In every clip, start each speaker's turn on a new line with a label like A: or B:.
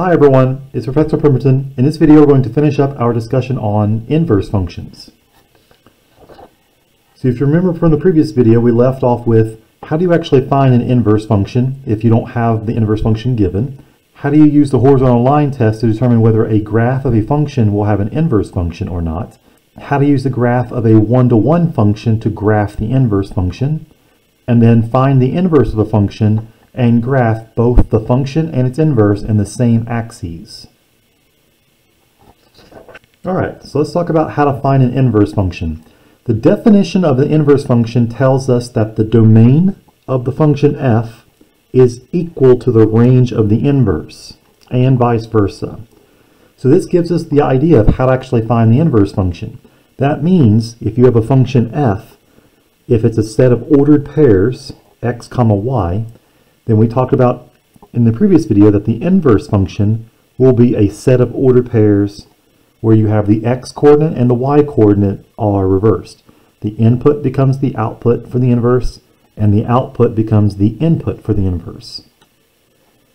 A: Hi everyone, it's Professor Pemberton. In this video we're going to finish up our discussion on inverse functions. So if you remember from the previous video we left off with how do you actually find an inverse function if you don't have the inverse function given? How do you use the horizontal line test to determine whether a graph of a function will have an inverse function or not? How to use the graph of a one-to-one -one function to graph the inverse function? And then find the inverse of a function and graph both the function and its inverse in the same axes. All right, so let's talk about how to find an inverse function. The definition of the inverse function tells us that the domain of the function f is equal to the range of the inverse, and vice versa. So this gives us the idea of how to actually find the inverse function. That means if you have a function f, if it's a set of ordered pairs, x comma y, then we talked about in the previous video that the inverse function will be a set of ordered pairs where you have the x-coordinate and the y-coordinate are reversed. The input becomes the output for the inverse, and the output becomes the input for the inverse.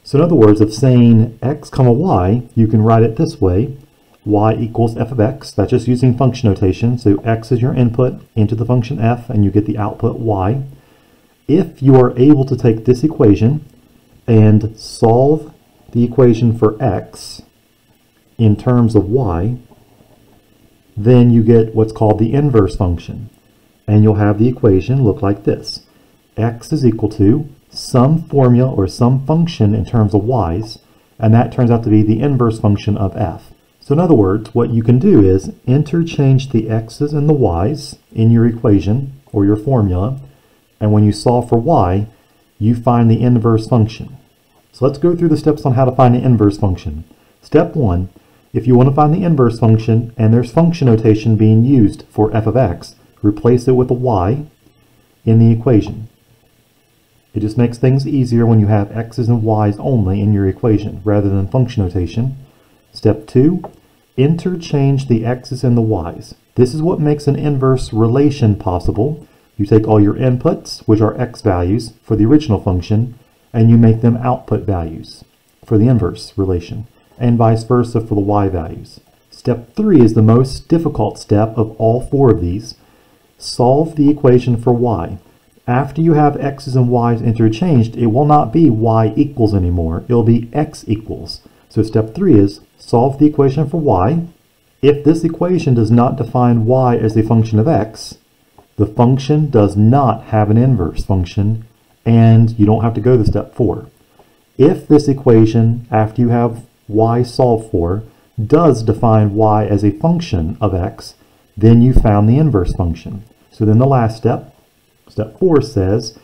A: So in other words, if saying x comma y, you can write it this way, y equals f of x, that's just using function notation, so x is your input into the function f, and you get the output y if you are able to take this equation and solve the equation for x in terms of y, then you get what's called the inverse function. And you'll have the equation look like this. x is equal to some formula or some function in terms of y's, and that turns out to be the inverse function of f. So in other words, what you can do is interchange the x's and the y's in your equation or your formula, and when you solve for y, you find the inverse function. So let's go through the steps on how to find the inverse function. Step one, if you want to find the inverse function and there's function notation being used for f of x, replace it with a y in the equation. It just makes things easier when you have x's and y's only in your equation rather than function notation. Step two, interchange the x's and the y's. This is what makes an inverse relation possible you take all your inputs, which are x values for the original function, and you make them output values for the inverse relation, and vice versa for the y values. Step 3 is the most difficult step of all four of these. Solve the equation for y. After you have x's and y's interchanged, it will not be y equals anymore. It will be x equals. So step 3 is solve the equation for y. If this equation does not define y as a function of x, the function does not have an inverse function, and you don't have to go to step four. If this equation, after you have y solved for, does define y as a function of x, then you found the inverse function. So then the last step, step four says,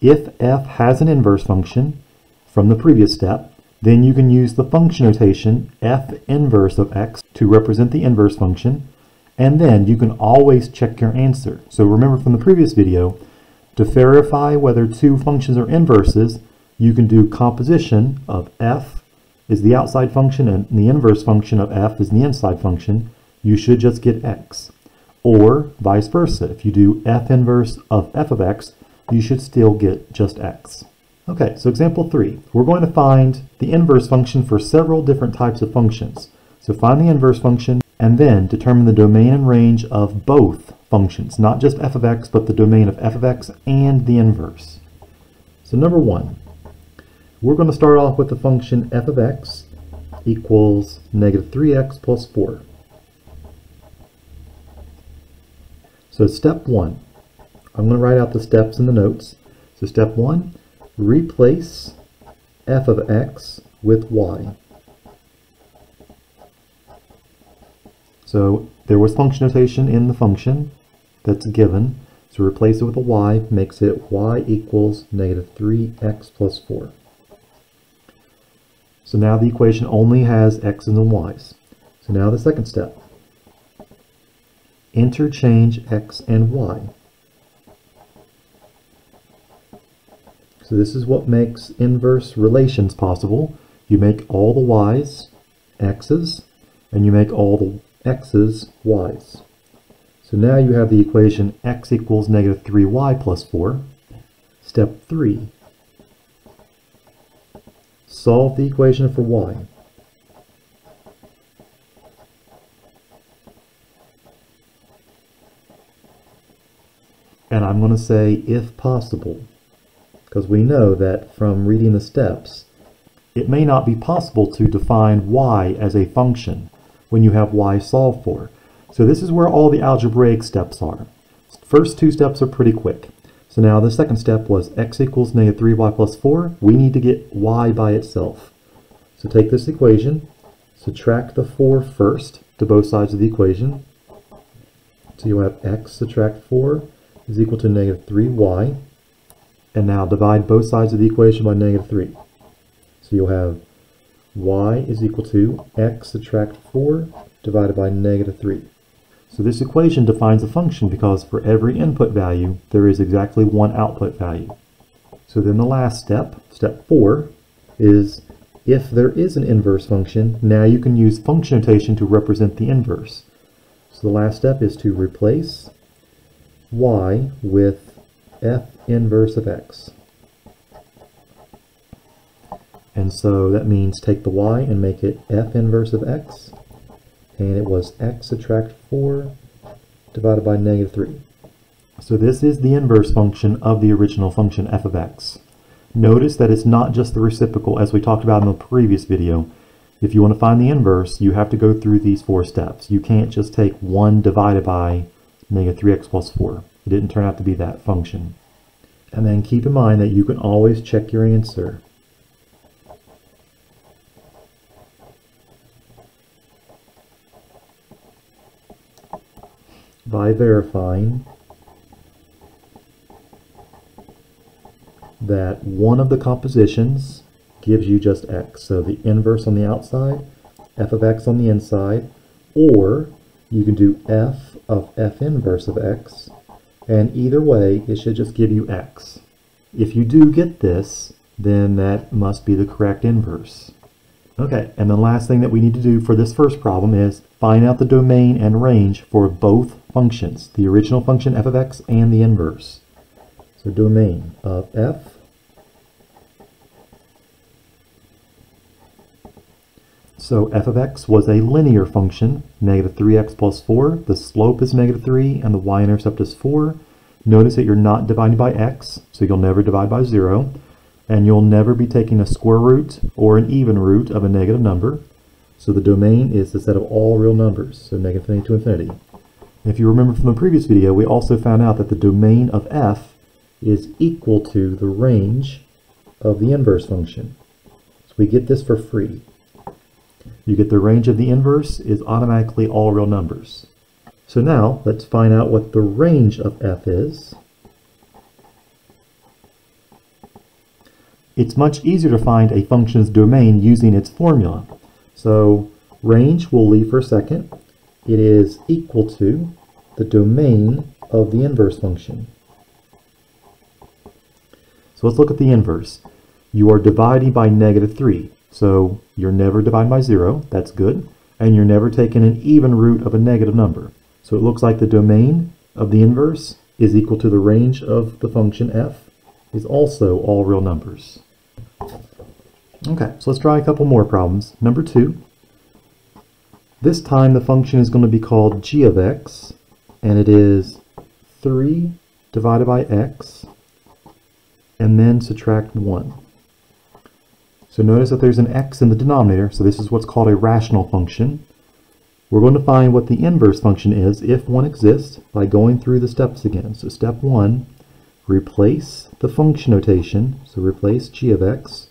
A: if f has an inverse function from the previous step, then you can use the function notation f inverse of x to represent the inverse function, and then you can always check your answer. So remember from the previous video, to verify whether two functions are inverses, you can do composition of f is the outside function and the inverse function of f is the inside function. You should just get x. Or vice versa. If you do f inverse of f of x, you should still get just x. Okay, so example three. We're going to find the inverse function for several different types of functions. So find the inverse function and then determine the domain and range of both functions, not just f of x, but the domain of f of x and the inverse. So number one, we're going to start off with the function f of x equals negative 3x plus 4. So step one, I'm going to write out the steps in the notes. So step one, replace f of x with y. So there was function notation in the function that's given. So replace it with a y makes it y equals negative 3x plus 4. So now the equation only has x's and y's. So now the second step. Interchange x and y. So this is what makes inverse relations possible. You make all the y's x's, and you make all the x's, y's. So now you have the equation x equals negative 3y plus 4. Step 3. Solve the equation for y. And I'm going to say if possible, because we know that from reading the steps, it may not be possible to define y as a function when you have y solved for. So this is where all the algebraic steps are. First two steps are pretty quick. So now the second step was x equals negative 3y plus 4. We need to get y by itself. So take this equation, subtract the 4 first to both sides of the equation. So you'll have x subtract 4 is equal to negative 3y. And now divide both sides of the equation by negative 3. So you'll have y is equal to x subtract 4 divided by negative 3. So this equation defines a function because for every input value, there is exactly one output value. So then the last step, step 4, is if there is an inverse function, now you can use function notation to represent the inverse. So the last step is to replace y with f inverse of x. And so that means take the y and make it f inverse of x. And it was x subtract 4 divided by negative 3. So this is the inverse function of the original function f of x. Notice that it's not just the reciprocal as we talked about in the previous video. If you want to find the inverse, you have to go through these four steps. You can't just take 1 divided by negative 3x plus 4. It didn't turn out to be that function. And then keep in mind that you can always check your answer. By verifying that one of the compositions gives you just x. So the inverse on the outside, f of x on the inside, or you can do f of f inverse of x, and either way, it should just give you x. If you do get this, then that must be the correct inverse. Okay, and the last thing that we need to do for this first problem is find out the domain and range for both functions, the original function f of x and the inverse. So domain of f So f of x was a linear function, negative 3x plus 4. The slope is negative 3 and the y-intercept is 4. Notice that you're not dividing by x, so you'll never divide by 0 and you'll never be taking a square root or an even root of a negative number. So the domain is the set of all real numbers, so negative infinity to infinity. If you remember from the previous video, we also found out that the domain of f is equal to the range of the inverse function. So we get this for free. You get the range of the inverse is automatically all real numbers. So now let's find out what the range of f is. it's much easier to find a function's domain using its formula. So range, we'll leave for a second. It is equal to the domain of the inverse function. So let's look at the inverse. You are dividing by negative 3. So you're never dividing by 0. That's good. And you're never taking an even root of a negative number. So it looks like the domain of the inverse is equal to the range of the function f is also all real numbers. Okay, so let's try a couple more problems. Number two, this time the function is going to be called g of x, and it is 3 divided by x, and then subtract 1. So notice that there's an x in the denominator, so this is what's called a rational function. We're going to find what the inverse function is, if one exists, by going through the steps again. So step 1, replace the function notation, so replace g of x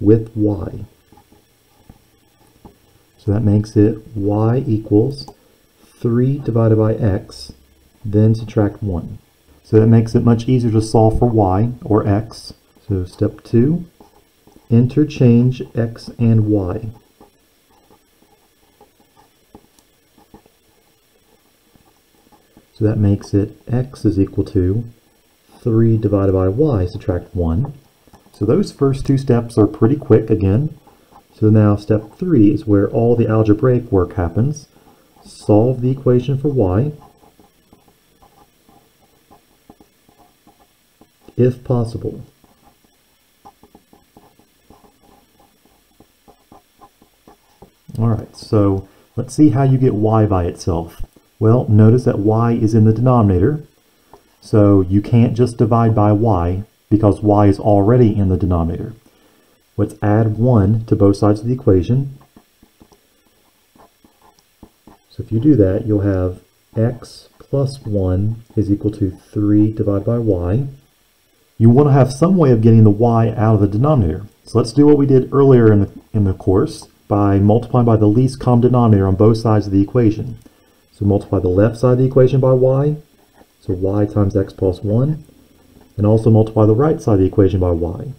A: with y. So that makes it y equals 3 divided by x, then subtract 1. So that makes it much easier to solve for y, or x. So step 2, interchange x and y. So that makes it x is equal to 3 divided by y, subtract 1. So those first two steps are pretty quick again. So now step 3 is where all the algebraic work happens. Solve the equation for y. If possible. Alright, so let's see how you get y by itself. Well, notice that y is in the denominator, So you can't just divide by y because y is already in the denominator. Let's add 1 to both sides of the equation. So if you do that, you'll have x plus 1 is equal to 3 divided by y. You want to have some way of getting the y out of the denominator. So let's do what we did earlier in the, in the course by multiplying by the least common denominator on both sides of the equation. So multiply the left side of the equation by y, so y times x plus 1, and also multiply the right side of the equation by y.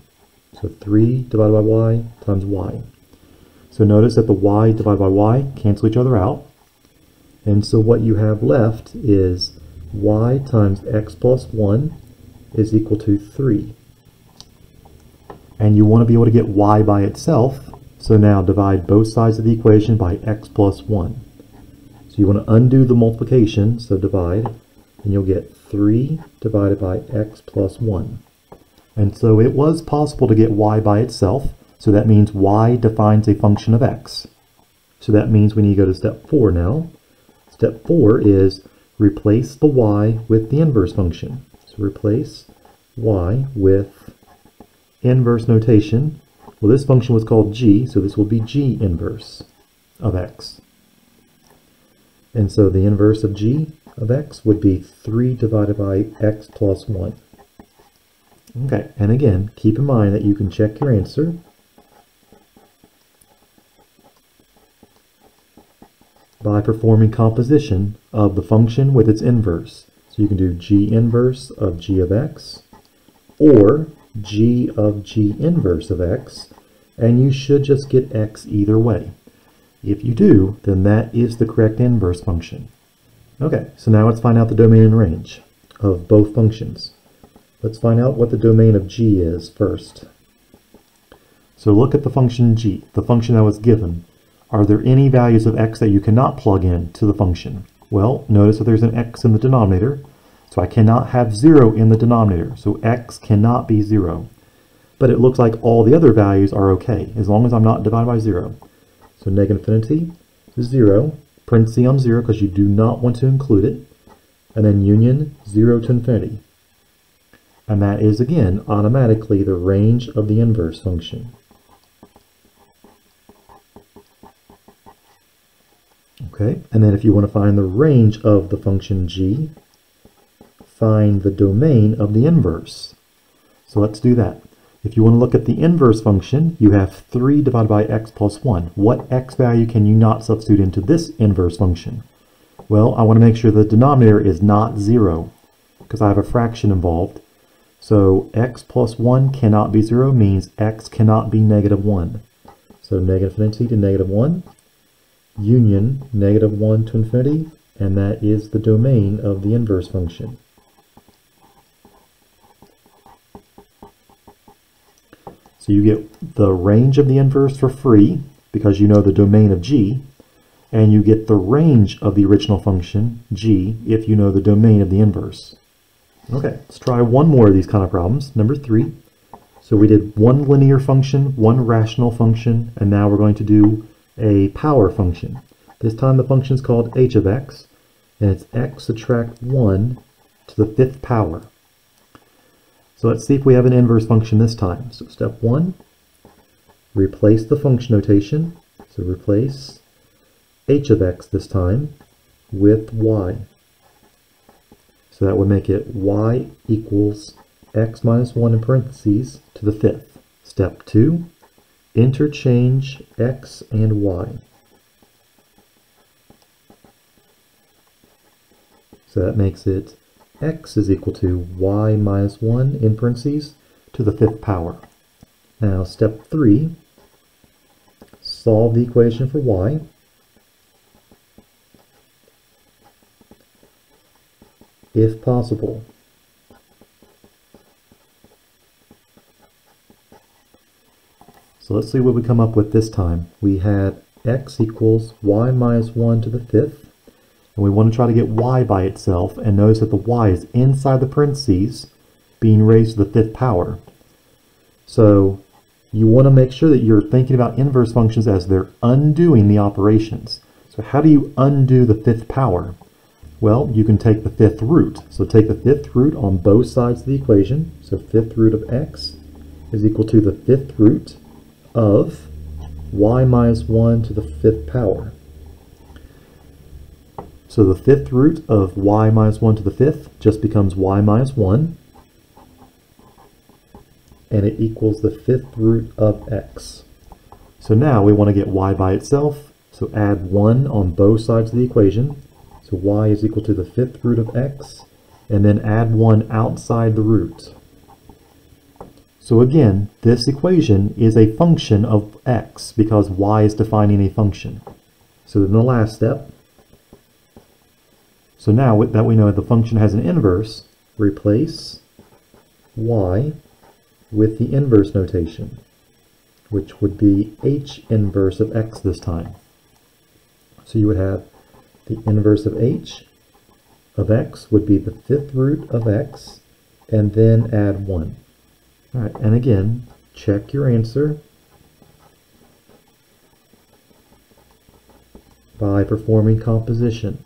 A: So 3 divided by y times y. So notice that the y divided by y cancel each other out. And so what you have left is y times x plus 1 is equal to 3. And you want to be able to get y by itself, so now divide both sides of the equation by x plus 1. So you want to undo the multiplication, so divide, and you'll get 3 divided by x plus 1. And so it was possible to get y by itself, so that means y defines a function of x. So that means we need to go to step 4 now. Step 4 is replace the y with the inverse function. So replace y with inverse notation. Well, this function was called g, so this will be g inverse of x. And so the inverse of g of x would be 3 divided by x plus 1. Okay, and again, keep in mind that you can check your answer. by performing composition of the function with its inverse. So you can do g inverse of g of x, or g of g inverse of x, and you should just get x either way. If you do, then that is the correct inverse function. Okay, so now let's find out the domain and range of both functions. Let's find out what the domain of g is first. So look at the function g, the function that was given. Are there any values of x that you cannot plug in to the function? Well, notice that there's an x in the denominator, so I cannot have 0 in the denominator, so x cannot be 0. But it looks like all the other values are okay, as long as I'm not divided by 0. So negative infinity is 0, parenthesis on 0 because you do not want to include it, and then union 0 to infinity. And that is, again, automatically the range of the inverse function. Okay, and then if you want to find the range of the function g, find the domain of the inverse. So let's do that. If you want to look at the inverse function, you have 3 divided by x plus 1. What x value can you not substitute into this inverse function? Well, I want to make sure the denominator is not 0, because I have a fraction involved. So x plus 1 cannot be 0 means x cannot be negative 1. So negative infinity to negative 1, union negative 1 to infinity, and that is the domain of the inverse function. So you get the range of the inverse for free because you know the domain of g, and you get the range of the original function, g, if you know the domain of the inverse. Okay, let's try one more of these kind of problems. Number three. So we did one linear function, one rational function, and now we're going to do a power function. This time the function is called h of x, and it's x subtract 1 to the fifth power. So let's see if we have an inverse function this time. So step one, replace the function notation. So replace h of x this time with y. So that would make it y equals x minus 1 in parentheses to the fifth. Step 2, interchange x and y. So that makes it x is equal to y minus 1 in parentheses to the fifth power. Now step 3, solve the equation for y. If possible. So let's see what we come up with this time. We had x equals y minus 1 to the fifth and we want to try to get y by itself, and notice that the y is inside the parentheses, being raised to the fifth power. So you want to make sure that you're thinking about inverse functions as they're undoing the operations. So how do you undo the fifth power? Well, you can take the fifth root. So take the fifth root on both sides of the equation. So fifth root of x is equal to the fifth root of y minus 1 to the fifth power. So the fifth root of y minus 1 to the fifth just becomes y minus 1. And it equals the fifth root of x. So now we want to get y by itself. So add 1 on both sides of the equation. So y is equal to the fifth root of x. And then add 1 outside the root. So again, this equation is a function of x because y is defining a function. So then the last step, so now that we know the function has an inverse, replace y with the inverse notation, which would be h inverse of x this time. So you would have the inverse of h of x would be the fifth root of x, and then add 1. All right, and again, check your answer by performing composition.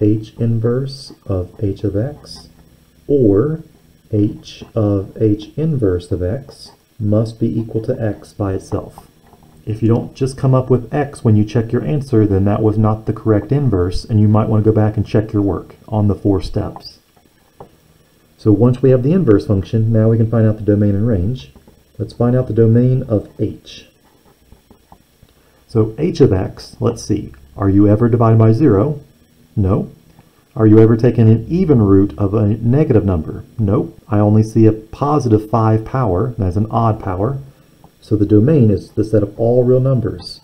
A: h inverse of h of x or h of h inverse of x must be equal to x by itself. If you don't just come up with x when you check your answer, then that was not the correct inverse, and you might want to go back and check your work on the four steps. So once we have the inverse function, now we can find out the domain and range. Let's find out the domain of h. So h of x, let's see, are you ever divided by 0? No. Are you ever taking an even root of a negative number? Nope. I only see a positive 5 power, that's an odd power. So the domain is the set of all real numbers,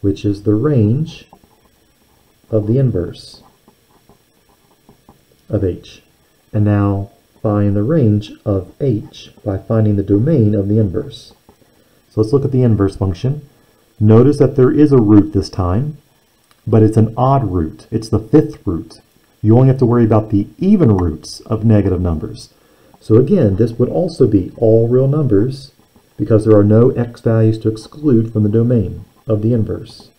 A: which is the range of the inverse of h. And now find the range of h by finding the domain of the inverse. So let's look at the inverse function. Notice that there is a root this time, but it's an odd root. It's the fifth root. You only have to worry about the even roots of negative numbers. So again, this would also be all real numbers because there are no x values to exclude from the domain of the inverse.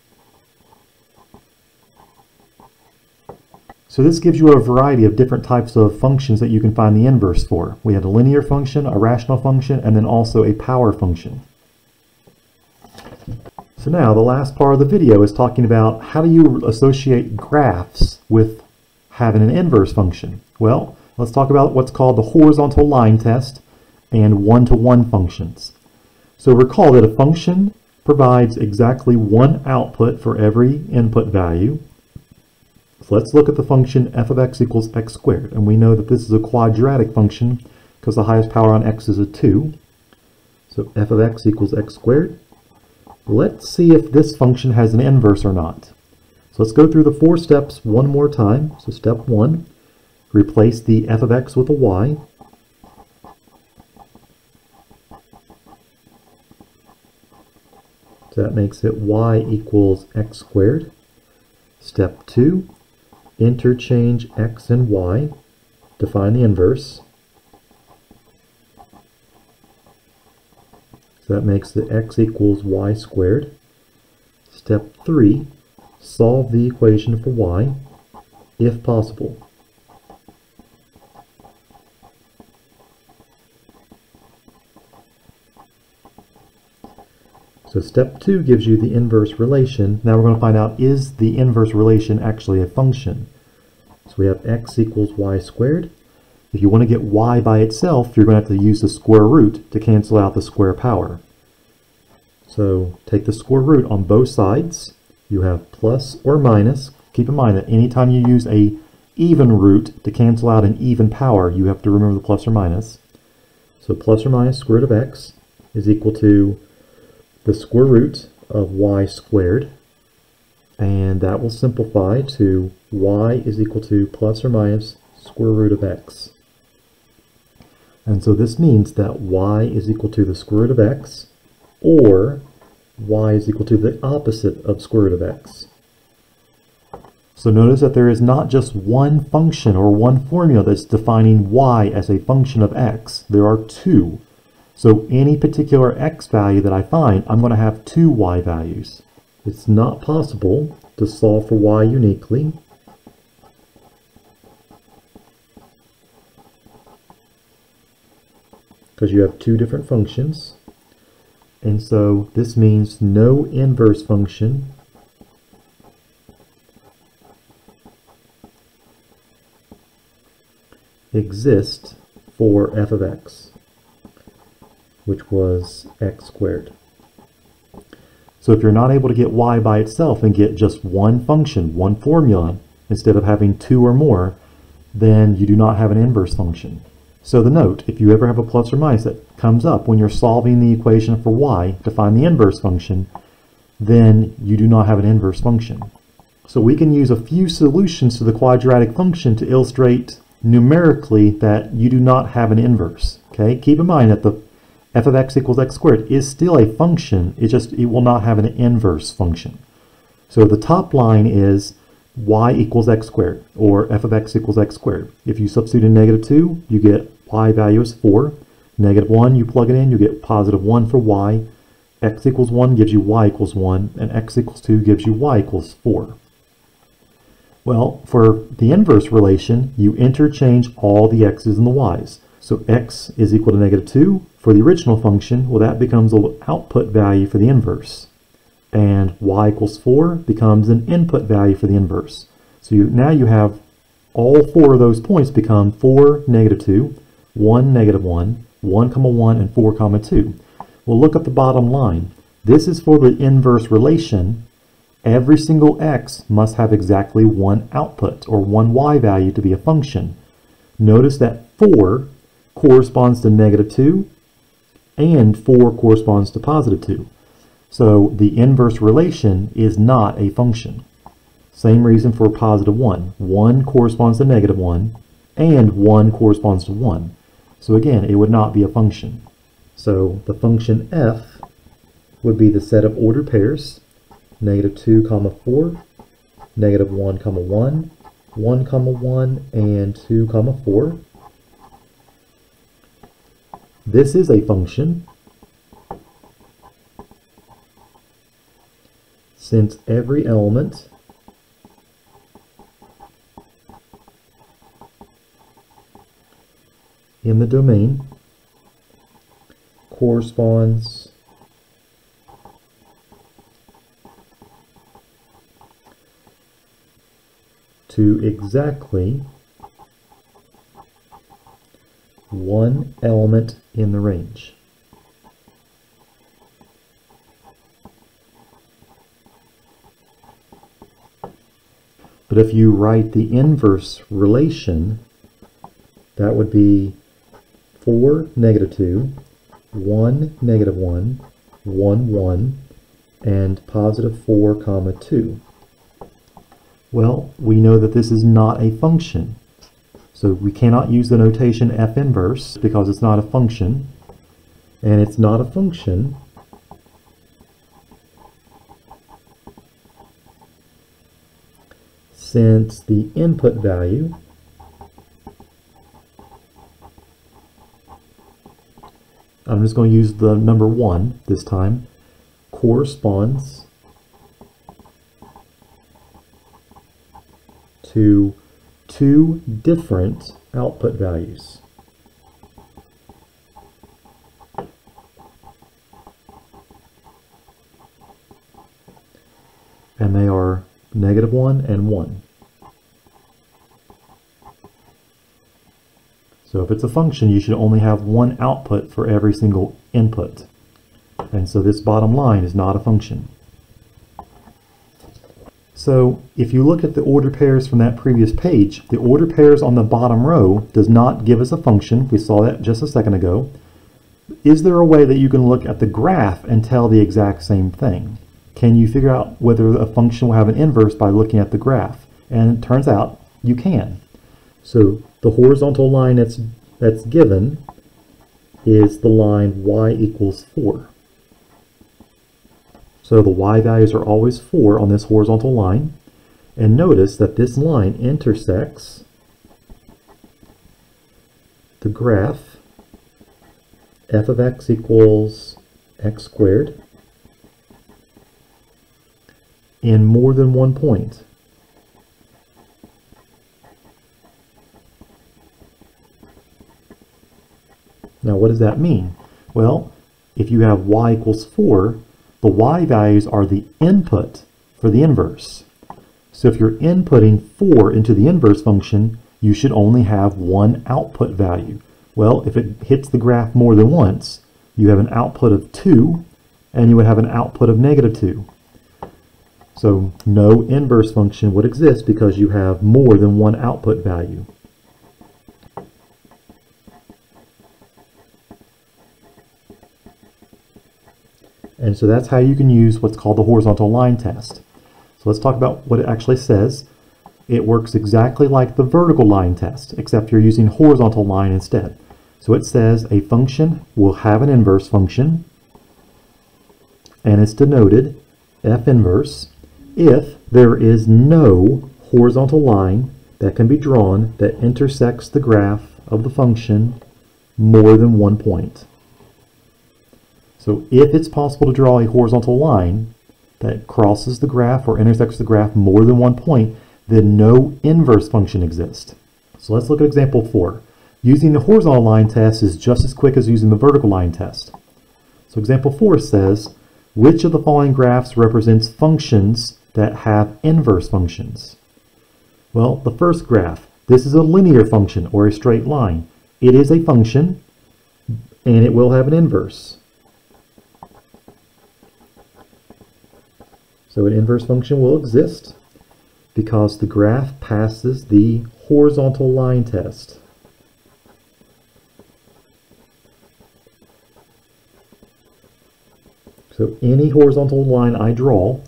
A: So this gives you a variety of different types of functions that you can find the inverse for. We had a linear function, a rational function, and then also a power function. So now the last part of the video is talking about how do you associate graphs with having an inverse function. Well, let's talk about what's called the horizontal line test and one-to-one -one functions. So recall that a function provides exactly one output for every input value, so let's look at the function f of x equals x squared. And we know that this is a quadratic function because the highest power on x is a 2. So f of x equals x squared. Let's see if this function has an inverse or not. So let's go through the four steps one more time. So step one, replace the f of x with a y. So that makes it y equals x squared. Step two, interchange x and y, define the inverse. So that makes the x equals y squared. Step 3, solve the equation for y, if possible. So step two gives you the inverse relation. Now we're going to find out, is the inverse relation actually a function? So we have x equals y squared. If you want to get y by itself, you're going to have to use the square root to cancel out the square power. So take the square root on both sides. You have plus or minus. Keep in mind that anytime you use a even root to cancel out an even power, you have to remember the plus or minus. So plus or minus square root of x is equal to the square root of y squared, and that will simplify to y is equal to plus or minus square root of x. And so this means that y is equal to the square root of x, or y is equal to the opposite of square root of x. So notice that there is not just one function or one formula that's defining y as a function of x. There are two. So any particular x value that I find, I'm going to have two y values. It's not possible to solve for y uniquely. Because you have two different functions. And so this means no inverse function exists for f of x, which was x squared. So if you're not able to get y by itself and get just one function, one formula, instead of having two or more, then you do not have an inverse function. So the note, if you ever have a plus or minus that comes up when you're solving the equation for y to find the inverse function, then you do not have an inverse function. So we can use a few solutions to the quadratic function to illustrate numerically that you do not have an inverse. Okay, keep in mind that the f of x equals x squared is still a function, it just it will not have an inverse function. So the top line is y equals x squared, or f of x equals x squared. If you substitute in negative 2, you get y value is 4. Negative 1, you plug it in, you get positive 1 for y. x equals 1 gives you y equals 1, and x equals 2 gives you y equals 4. Well, for the inverse relation, you interchange all the x's and the y's. So x is equal to negative 2. For the original function, well, that becomes the output value for the inverse. And y equals 4 becomes an input value for the inverse. So you, now you have all four of those points become 4, negative 2, 1, negative 1, 1, comma 1, and 4, comma 2. Well, look at the bottom line. This is for the inverse relation, Every single x must have exactly one output, or one y value to be a function. Notice that 4 corresponds to negative 2, and 4 corresponds to positive 2. So the inverse relation is not a function. Same reason for positive 1. 1 corresponds to negative 1, and 1 corresponds to 1. So again, it would not be a function. So the function f would be the set of ordered pairs negative 2 comma 4, negative 1 comma 1, 1 comma 1, and 2 comma 4. This is a function since every element in the domain corresponds to exactly one element in the range. But if you write the inverse relation, that would be 4, negative 2, 1, negative 1, 1, 1, and positive 4, comma 2. Well, we know that this is not a function. So we cannot use the notation f inverse because it's not a function. And it's not a function since the input value I'm just going to use the number 1 this time, corresponds to two different output values. And they are negative 1 and 1. So if it's a function, you should only have one output for every single input. And so this bottom line is not a function. So if you look at the order pairs from that previous page, the order pairs on the bottom row does not give us a function. We saw that just a second ago. Is there a way that you can look at the graph and tell the exact same thing? Can you figure out whether a function will have an inverse by looking at the graph? And it turns out you can. So the horizontal line that's, that's given is the line y equals 4. So the y values are always 4 on this horizontal line. And notice that this line intersects the graph f of x equals x squared in more than one point. Now what does that mean? Well, if you have y equals 4, the y values are the input for the inverse. So if you're inputting 4 into the inverse function, you should only have one output value. Well, if it hits the graph more than once, you have an output of 2, and you would have an output of negative 2. So no inverse function would exist because you have more than one output value. And so that's how you can use what's called the horizontal line test. So let's talk about what it actually says. It works exactly like the vertical line test, except you're using horizontal line instead. So it says a function will have an inverse function, and it's denoted f inverse if there is no horizontal line that can be drawn that intersects the graph of the function more than one point. So if it's possible to draw a horizontal line that crosses the graph or intersects the graph more than one point, then no inverse function exists. So let's look at example four. Using the horizontal line test is just as quick as using the vertical line test. So example four says, which of the following graphs represents functions that have inverse functions? Well, the first graph, this is a linear function or a straight line. It is a function and it will have an inverse. So an inverse function will exist because the graph passes the horizontal line test. So any horizontal line I draw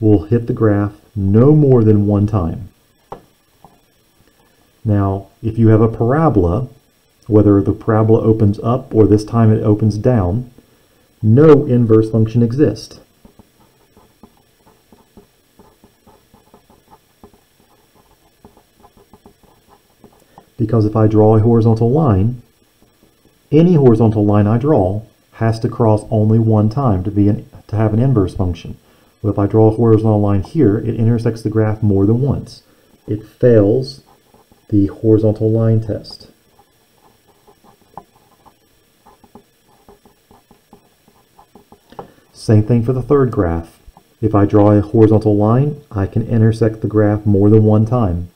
A: will hit the graph no more than one time. Now, if you have a parabola, whether the parabola opens up or this time it opens down, no inverse function exists. Because if I draw a horizontal line, any horizontal line I draw has to cross only one time to be an, to have an inverse function. But if I draw a horizontal line here, it intersects the graph more than once. It fails the horizontal line test. Same thing for the third graph. If I draw a horizontal line, I can intersect the graph more than one time.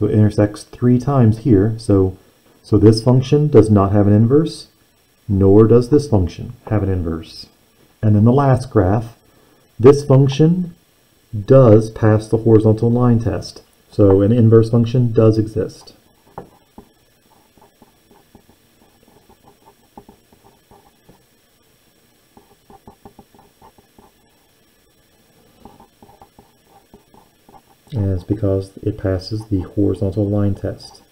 A: So it intersects three times here. So, so this function does not have an inverse, nor does this function have an inverse. And then the last graph, this function does pass the horizontal line test. So an inverse function does exist. and it's because it passes the horizontal line test.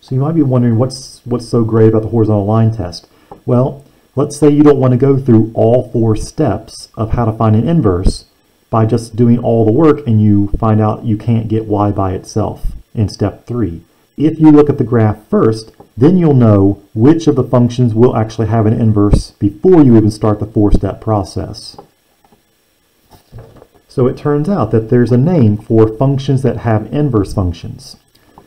A: So you might be wondering what's what's so great about the horizontal line test? Well, let's say you don't want to go through all four steps of how to find an inverse by just doing all the work and you find out you can't get y by itself in step three. If you look at the graph first, then you'll know which of the functions will actually have an inverse before you even start the four-step process. So it turns out that there's a name for functions that have inverse functions.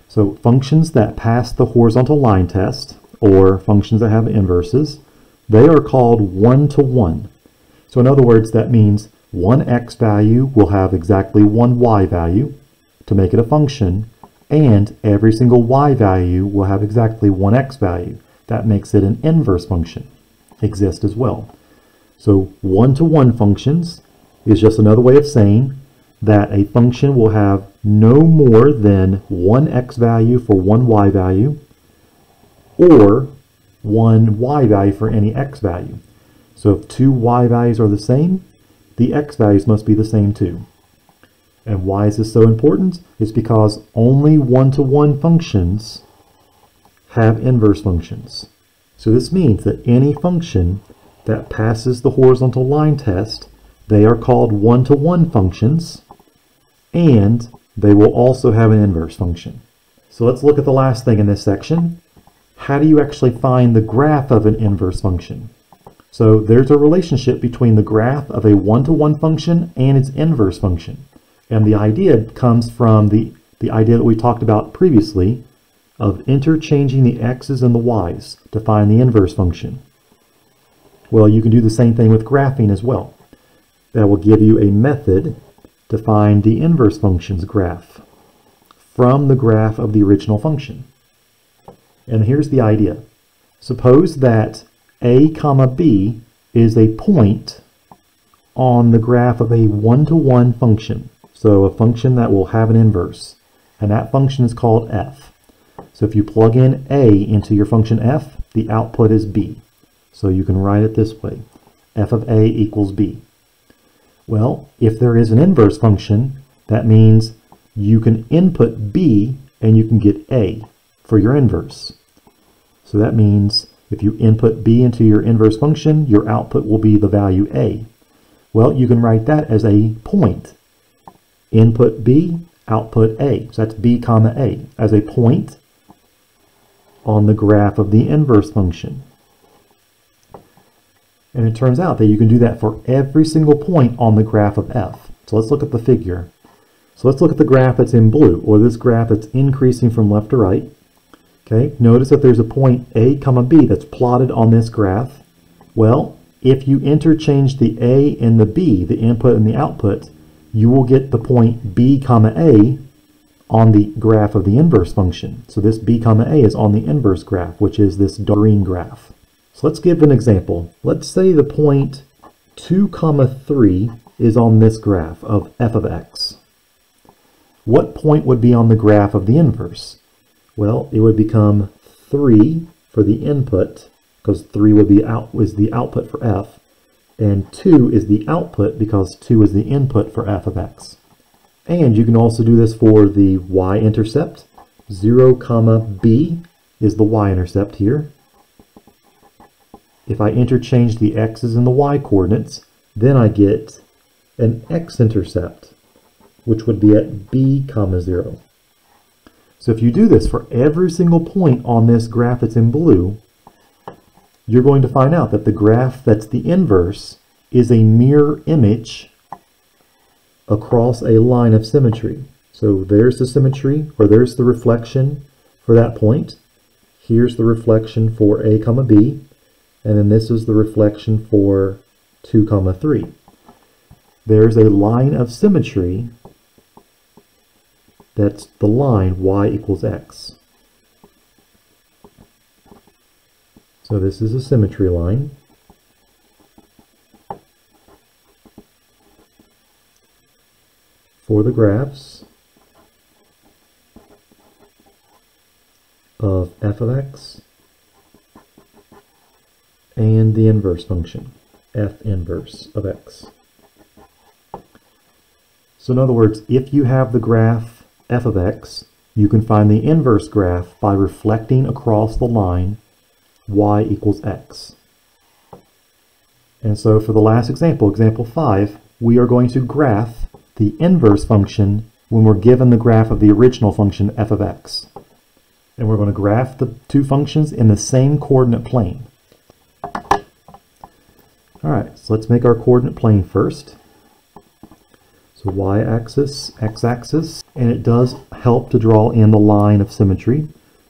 A: So functions that pass the horizontal line test, or functions that have inverses, they are called one-to-one. -one. So in other words, that means one x value will have exactly one y value to make it a function, and every single y value will have exactly one x value. That makes it an inverse function exist as well. So one-to-one -one functions is just another way of saying that a function will have no more than one x value for one y value or one y value for any x value. So if two y values are the same, the x values must be the same too. And why is this so important? It's because only one-to-one -one functions have inverse functions. So this means that any function that passes the horizontal line test, they are called one-to-one -one functions, and they will also have an inverse function. So let's look at the last thing in this section. How do you actually find the graph of an inverse function? So there's a relationship between the graph of a one-to-one function and its inverse function. And the idea comes from the, the idea that we talked about previously of interchanging the x's and the y's to find the inverse function. Well, you can do the same thing with graphing as well. That will give you a method to find the inverse function's graph from the graph of the original function. And here's the idea. Suppose that a comma b is a point on the graph of a one-to-one -one function. So a function that will have an inverse. And that function is called f. So if you plug in a into your function f, the output is b. So you can write it this way. f of a equals b. Well, if there is an inverse function, that means you can input b and you can get a for your inverse. So that means if you input b into your inverse function, your output will be the value a. Well, you can write that as a point. Input b, output a. So that's b comma a as a point on the graph of the inverse function. And it turns out that you can do that for every single point on the graph of f. So let's look at the figure. So let's look at the graph that's in blue, or this graph that's increasing from left to right. Okay, notice that there's a point A comma B that's plotted on this graph. Well, if you interchange the A and the B, the input and the output, you will get the point B comma A on the graph of the inverse function. So this B comma A is on the inverse graph, which is this green graph. So let's give an example. Let's say the point 2 comma 3 is on this graph of f of x. What point would be on the graph of the inverse? Well, it would become 3 for the input, because 3 would be out was the output for f, and 2 is the output because 2 is the input for f of x. And you can also do this for the y-intercept. 0 comma b is the y-intercept here. If I interchange the x's and the y coordinates, then I get an x-intercept, which would be at b comma 0. So if you do this for every single point on this graph that's in blue, you're going to find out that the graph that's the inverse is a mirror image across a line of symmetry. So there's the symmetry, or there's the reflection for that point. Here's the reflection for a comma b, and then this is the reflection for 2 comma 3. There's a line of symmetry that's the line y equals x. So this is a symmetry line. For the graphs of f of x and the inverse function, f inverse of x. So in other words, if you have the graph f of x, you can find the inverse graph by reflecting across the line y equals x. And so for the last example, example 5, we are going to graph the inverse function when we're given the graph of the original function f of x. And we're going to graph the two functions in the same coordinate plane. Alright, so let's make our coordinate plane first So y-axis, x-axis, and it does help to draw in the line of symmetry.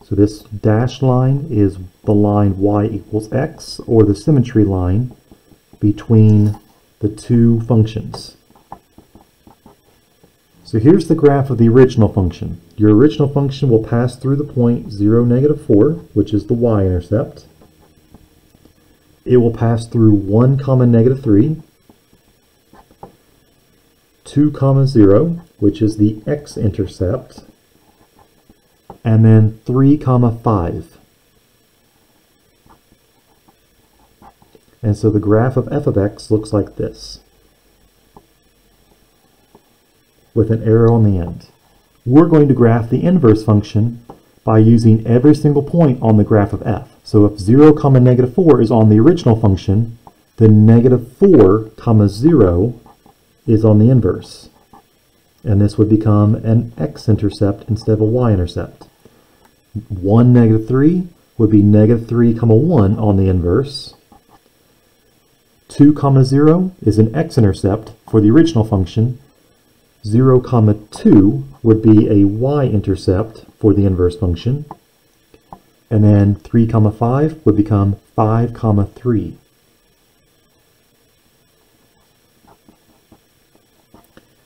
A: So this dashed line is the line y equals x, or the symmetry line between the two functions. So here's the graph of the original function. Your original function will pass through the point 0, negative 4, which is the y-intercept. It will pass through 1 comma negative 3, 2 comma 0, which is the x-intercept, and then 3 comma 5. And so the graph of f of x looks like this, with an arrow on the end. We're going to graph the inverse function by using every single point on the graph of f. So if 0 comma negative 4 is on the original function, then negative 4 comma 0 is on the inverse. And this would become an x-intercept instead of a y-intercept. 1, negative 3 would be negative 3 comma 1 on the inverse. 2 comma 0 is an x-intercept for the original function. 0 comma 2 would be a y-intercept for the inverse function. And then 3 comma 5 would become 5 comma 3.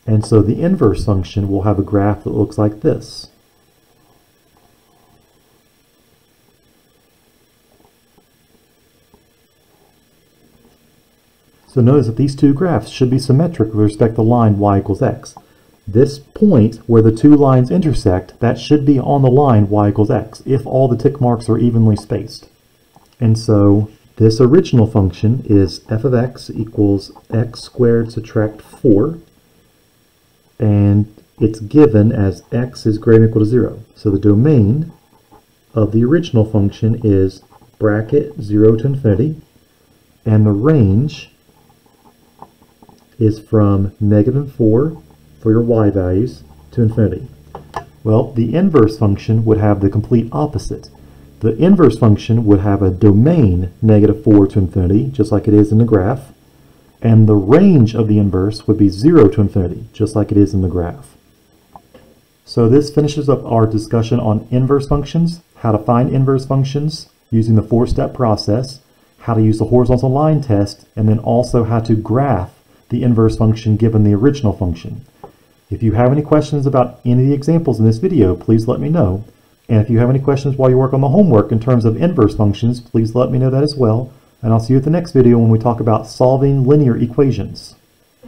A: And so the inverse function will have a graph that looks like this. So notice that these two graphs should be symmetric with respect to the line y equals x. This point where the two lines intersect, that should be on the line y equals x, if all the tick marks are evenly spaced. And so this original function is f of x equals x squared subtract 4, and it's given as x is greater than equal to 0. So the domain of the original function is bracket 0 to infinity, and the range is from negative 4 for your y values to infinity. Well, the inverse function would have the complete opposite. The inverse function would have a domain negative 4 to infinity, just like it is in the graph, and the range of the inverse would be 0 to infinity, just like it is in the graph. So this finishes up our discussion on inverse functions, how to find inverse functions using the four-step process, how to use the horizontal line test, and then also how to graph the inverse function given the original function. If you have any questions about any of the examples in this video, please let me know. And if you have any questions while you work on the homework in terms of inverse functions, please let me know that as well. And I'll see you at the next video when we talk about solving linear equations.